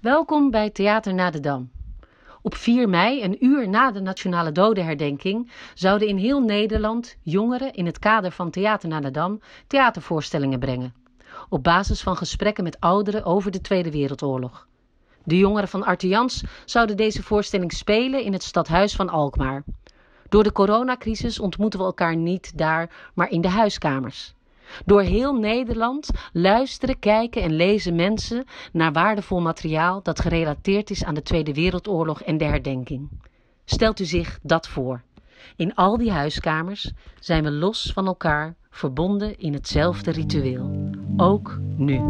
Welkom bij Theater na de Dam. Op 4 mei, een uur na de Nationale Dodenherdenking, zouden in heel Nederland jongeren in het kader van Theater na de Dam theatervoorstellingen brengen. Op basis van gesprekken met ouderen over de Tweede Wereldoorlog. De jongeren van Artians zouden deze voorstelling spelen in het stadhuis van Alkmaar. Door de coronacrisis ontmoeten we elkaar niet daar, maar in de huiskamers. Door heel Nederland luisteren, kijken en lezen mensen naar waardevol materiaal dat gerelateerd is aan de Tweede Wereldoorlog en de herdenking. Stelt u zich dat voor. In al die huiskamers zijn we los van elkaar, verbonden in hetzelfde ritueel. Ook nu.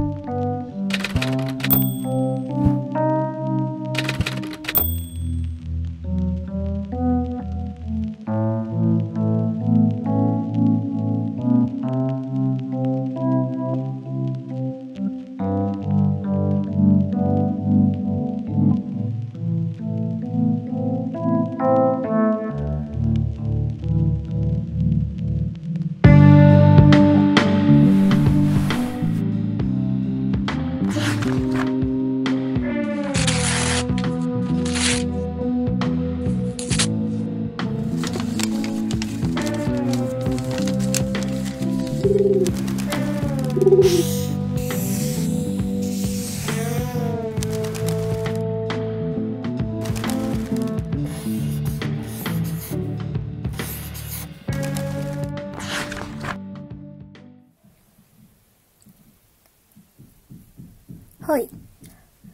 Hoi,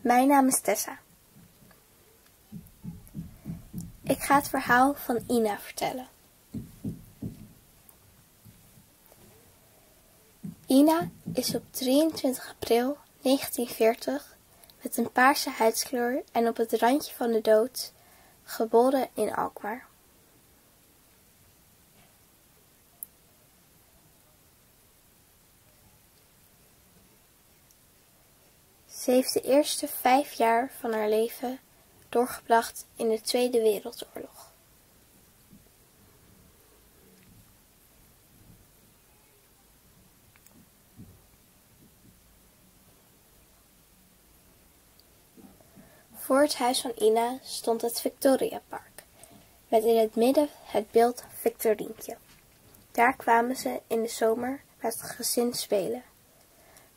mijn naam is Tessa. Ik ga het verhaal van Ina vertellen. Ina is op 23 april 1940 met een paarse huidskleur en op het randje van de dood geboren in Alkmaar. Ze heeft de eerste vijf jaar van haar leven doorgebracht in de Tweede Wereldoorlog. Voor het huis van Ina stond het Victoria Park, met in het midden het beeld Victorientje. Daar kwamen ze in de zomer met het gezin spelen.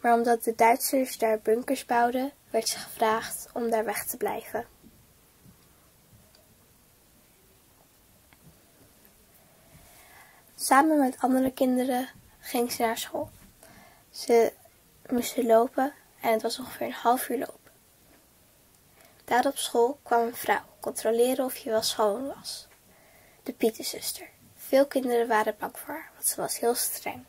Maar omdat de Duitsers daar bunkers bouwden, werd ze gevraagd om daar weg te blijven. Samen met andere kinderen ging ze naar school. Ze moesten lopen en het was ongeveer een half uur lopen. Daar op school kwam een vrouw controleren of je wel schoon was. De Pieterzuster. Veel kinderen waren bang voor haar, want ze was heel streng.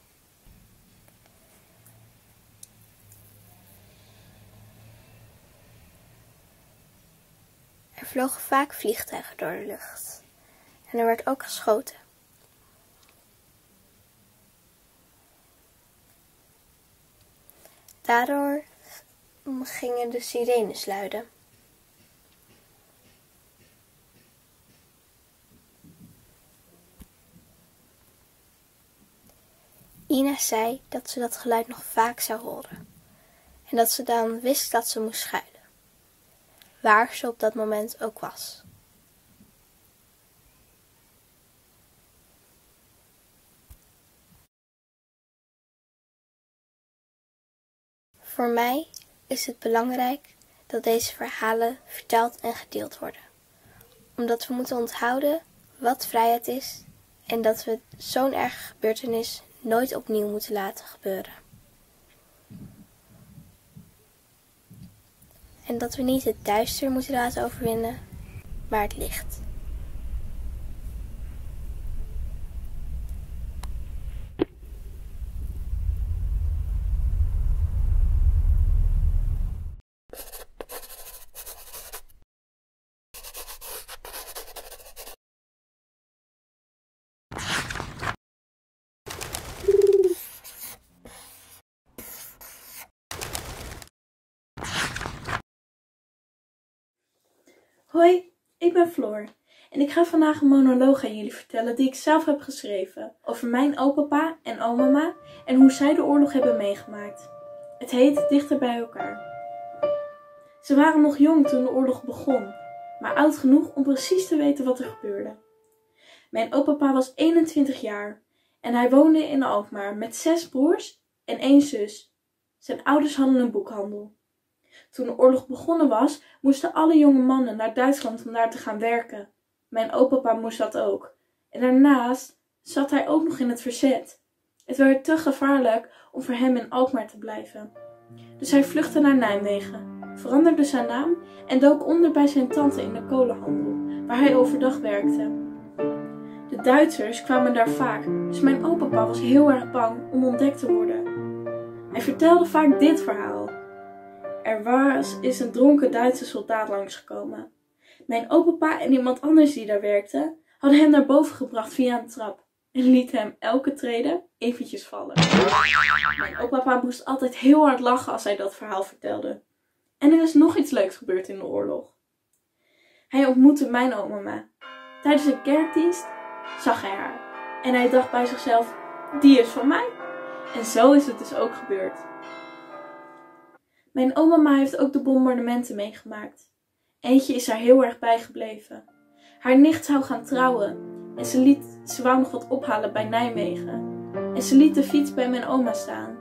Er vlogen vaak vliegtuigen door de lucht. En er werd ook geschoten. Daardoor gingen de sirenes luiden. Ina zei dat ze dat geluid nog vaak zou horen en dat ze dan wist dat ze moest schuilen waar ze op dat moment ook was. Voor mij is het belangrijk dat deze verhalen verteld en gedeeld worden, omdat we moeten onthouden wat vrijheid is en dat we zo'n erge gebeurtenis nooit opnieuw moeten laten gebeuren. En dat we niet het duister moeten laten overwinnen, maar het licht. Hoi, ik ben Floor en ik ga vandaag een monoloog aan jullie vertellen die ik zelf heb geschreven over mijn opapa en omama en hoe zij de oorlog hebben meegemaakt. Het heet Dichter bij elkaar. Ze waren nog jong toen de oorlog begon, maar oud genoeg om precies te weten wat er gebeurde. Mijn opa was 21 jaar en hij woonde in Alkmaar met zes broers en één zus. Zijn ouders hadden een boekhandel. Toen de oorlog begonnen was, moesten alle jonge mannen naar Duitsland om daar te gaan werken. Mijn opa moest dat ook. En daarnaast zat hij ook nog in het verzet. Het werd te gevaarlijk om voor hem in Alkmaar te blijven. Dus hij vluchtte naar Nijmegen, veranderde zijn naam en dook onder bij zijn tante in de kolenhandel, waar hij overdag werkte. De Duitsers kwamen daar vaak, dus mijn opa was heel erg bang om ontdekt te worden. Hij vertelde vaak dit verhaal. Er was is een dronken Duitse soldaat langsgekomen. Mijn opa en iemand anders die daar werkte, hadden hem naar boven gebracht via een trap en liet hem elke trede eventjes vallen. Mijn opa moest altijd heel hard lachen als hij dat verhaal vertelde. En er is nog iets leuks gebeurd in de oorlog. Hij ontmoette mijn oma. Tijdens een kerkdienst zag hij haar. En hij dacht bij zichzelf, die is van mij. En zo is het dus ook gebeurd. Mijn oma heeft ook de bombardementen meegemaakt. Eentje is haar heel erg bijgebleven. Haar nicht zou gaan trouwen en ze, liet, ze wou nog wat ophalen bij Nijmegen. En ze liet de fiets bij mijn oma staan.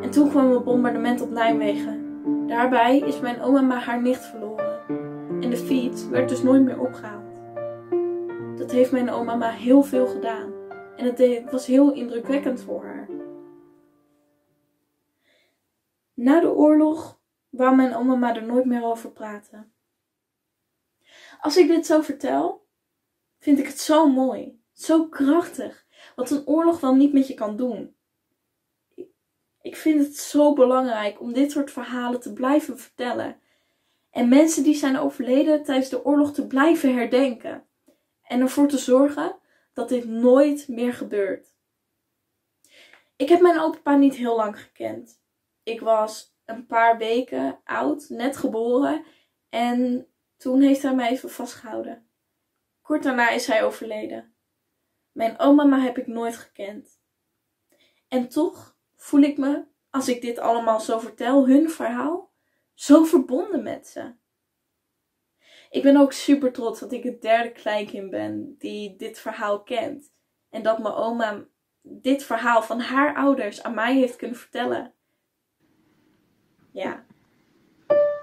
En toen kwam het bombardement op Nijmegen. Daarbij is mijn oma haar nicht verloren. En de fiets werd dus nooit meer opgehaald. Dat heeft mijn oma heel veel gedaan. En het was heel indrukwekkend voor haar. Na de oorlog wou mijn oma maar er nooit meer over praten. Als ik dit zo vertel, vind ik het zo mooi, zo krachtig, wat een oorlog dan niet met je kan doen. Ik vind het zo belangrijk om dit soort verhalen te blijven vertellen. En mensen die zijn overleden tijdens de oorlog te blijven herdenken. En ervoor te zorgen dat dit nooit meer gebeurt. Ik heb mijn opa niet heel lang gekend. Ik was een paar weken oud, net geboren. En toen heeft hij mij even vastgehouden. Kort daarna is hij overleden. Mijn oma heb ik nooit gekend. En toch voel ik me, als ik dit allemaal zo vertel, hun verhaal, zo verbonden met ze. Ik ben ook super trots dat ik het derde kleinkind ben die dit verhaal kent. En dat mijn oma dit verhaal van haar ouders aan mij heeft kunnen vertellen. Ja.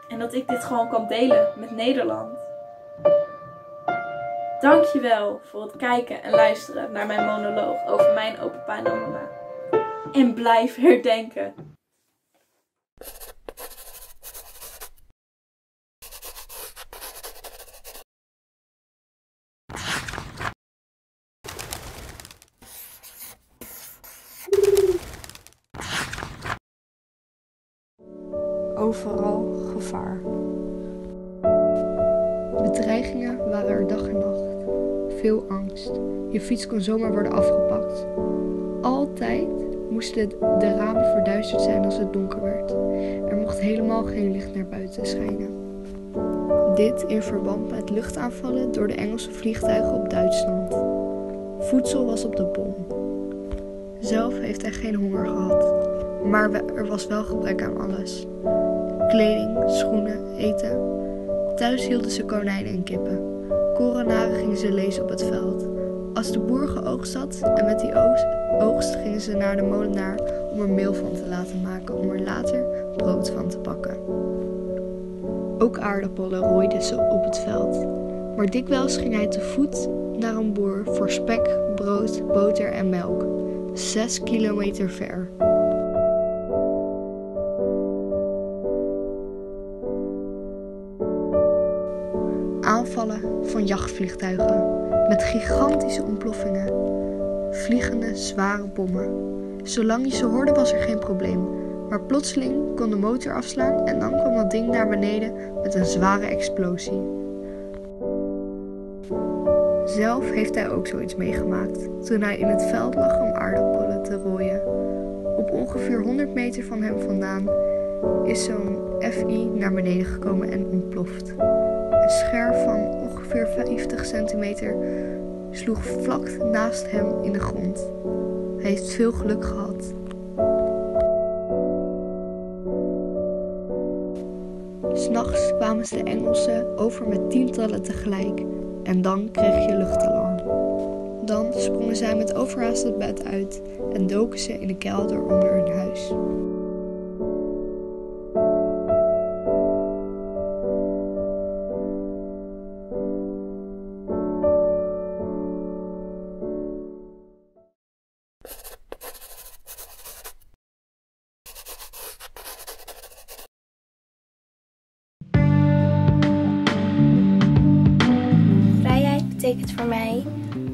En dat ik dit gewoon kan delen met Nederland. Dankjewel voor het kijken en luisteren naar mijn monoloog over mijn opa en oma. En blijf herdenken. Overal gevaar. Bedreigingen waren er dag en nacht. Veel angst. Je fiets kon zomaar worden afgepakt. Altijd moesten de ramen verduisterd zijn als het donker werd. Er mocht helemaal geen licht naar buiten schijnen. Dit in verband met luchtaanvallen door de Engelse vliegtuigen op Duitsland. Voedsel was op de bom. Zelf heeft hij geen honger gehad, maar er was wel gebrek aan alles kleding, schoenen, eten. Thuis hielden ze konijnen en kippen. Korenaren gingen ze lezen op het veld. Als de boer geoogst had en met die oogst, gingen ze naar de molenaar om er meel van te laten maken om er later brood van te bakken. Ook aardappelen rooiden ze op het veld. Maar dikwijls ging hij te voet naar een boer voor spek, brood, boter en melk. Zes kilometer ver. Jachtvliegtuigen met gigantische ontploffingen, vliegende zware bommen. Zolang je ze hoorde was er geen probleem, maar plotseling kon de motor afslaan en dan kwam dat ding naar beneden met een zware explosie. Zelf heeft hij ook zoiets meegemaakt toen hij in het veld lag om aardappelen te rooien. Op ongeveer 100 meter van hem vandaan is zo'n FI naar beneden gekomen en ontploft. Scherf van ongeveer 50 centimeter sloeg vlak naast hem in de grond. Hij heeft veel geluk gehad. S'nachts kwamen ze de Engelsen over met tientallen tegelijk en dan kreeg je luchtalarm. Dan sprongen zij met overhaast het bed uit en doken ze in de kelder onder hun huis. Betekent voor mij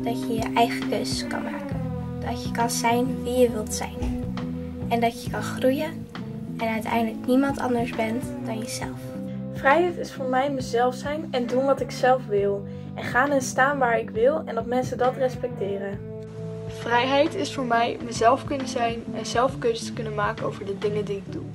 dat je je eigen keuzes kan maken. Dat je kan zijn wie je wilt zijn. En dat je kan groeien en uiteindelijk niemand anders bent dan jezelf. Vrijheid is voor mij mezelf zijn en doen wat ik zelf wil. En gaan en staan waar ik wil en dat mensen dat respecteren. Vrijheid is voor mij mezelf kunnen zijn en zelf keuzes kunnen maken over de dingen die ik doe.